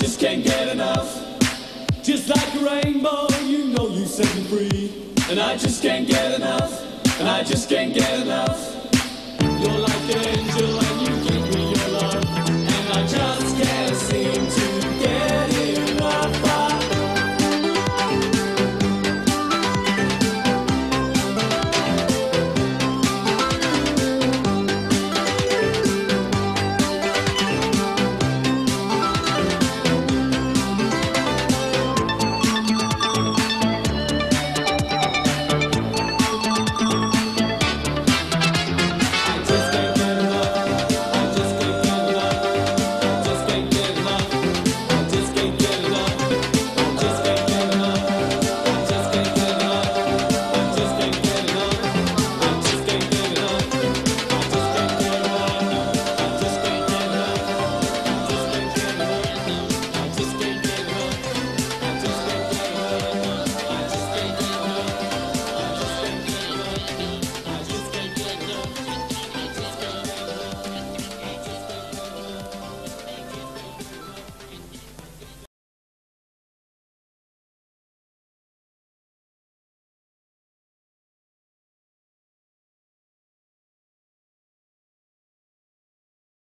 just can't get enough. Just like a rainbow, you know you set me free. And I just can't get enough. And I just can't get enough.